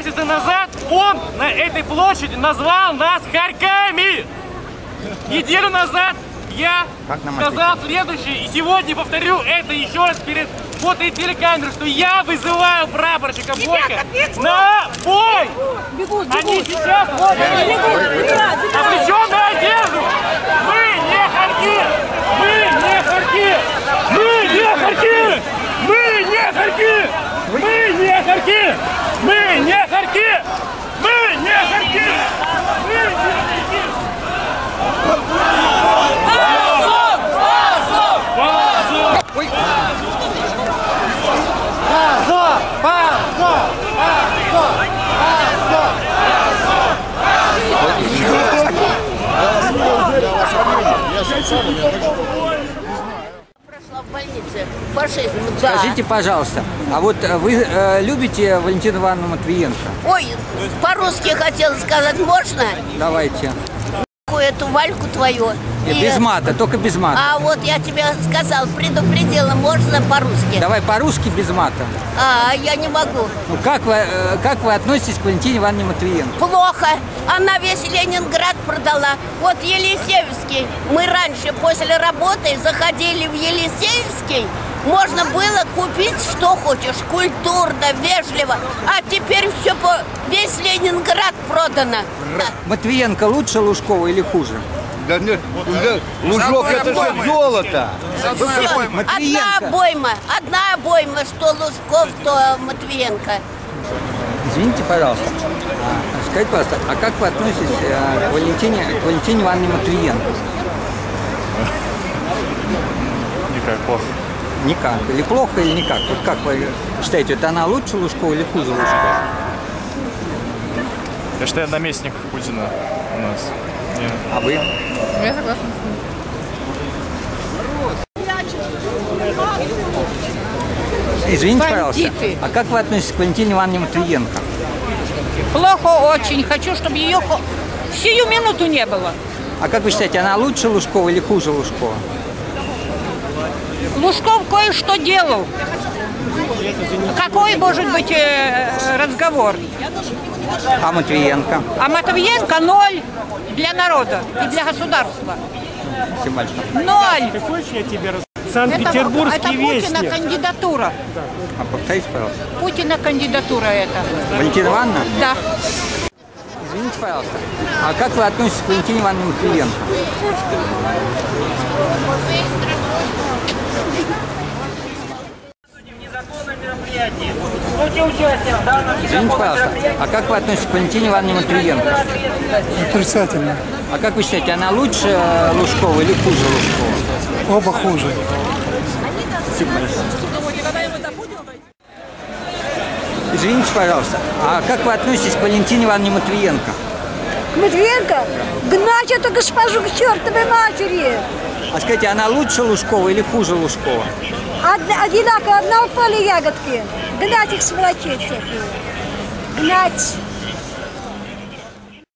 месяца назад он на этой площади назвал нас хорьками. Неделю назад я сказал следующее, и сегодня повторю это еще раз перед фото и телекамерой, что я вызываю прапорщика Бойко на бой! Они сейчас облеченную одежду! Мы не хорьки! Мы не хорьки! Мы не хорьки! Мы не хорьки! Мы не хорьки! Мы не Eric! Фашизм, да. Скажите, пожалуйста, а вот э, вы э, любите Валентину Ивановну Матвиенко? Ой, по-русски хотела сказать, можно? Давайте. Эту Вальку твою. Нет, без мата, только без мата. А вот я тебе сказал, предупредила, можно по-русски. Давай по-русски без мата. А, я не могу. Ну, как, вы, э, как вы относитесь к Валентине Ивановне Матвиенко? Плохо. Она весь Ленинград продала. Вот Елисеевский. Мы раньше после работы заходили в Елисеевский. Можно было купить что хочешь, культурно, вежливо. А теперь все по... Весь Ленинград продано. Матвиенко лучше Лужкова или хуже? Да нет, уже лужок это же золото. Матвиенко. Одна обойма, одна обойма, что Лужков, то Матвиенко. Извините, пожалуйста. А, Скажите, пожалуйста, а как вы относитесь э, к Валентине, к Валентине Ивановне Матвиенко? Никак плохо. Никак. Или плохо, или никак? Вот как вы считаете, это она лучше Лужкова или хуже Лужкова? Я считаю, наместник Путина у нас. А вы? Я согласна с ним. Извините, пожалуйста. Бандиты. А как вы относитесь к Валентине Ивановне Матвиенко? Плохо очень. Хочу, чтобы ее сию минуту не было. А как вы считаете, она лучше Лужкова или хуже Лужкова? Лужков кое-что делал. Какой может быть э, разговор? А Матвиенко? А Матвиенко ноль для народа и для государства. Большое. Ноль. Хочешь, я тебе. Это, Санкт-Петербургский это Путина вестник. кандидатура. А повторите, пожалуйста. Путина кандидатура это. Валентина Ивановна? Да. Извините, пожалуйста. А как вы относитесь к Валентине Ивановне Матвиенко? Извините, пожалуйста. А как вы относитесь к Валентине Ивановне Матвиенко? Отрицательно. А как вы считаете, она лучше Лужкова или хуже Лужкова? Оба хуже. Спасибо большое. Извините, пожалуйста. А как вы относитесь к Валентине Ивановне Матвиенко? Матвиенко, гнать эту госпожу к чертовой матери. А скажите, она лучше Лужкова или хуже Лужкова? Одна, одинаково, одна упали ягодки. Гнать их сволочей всех. Nuts!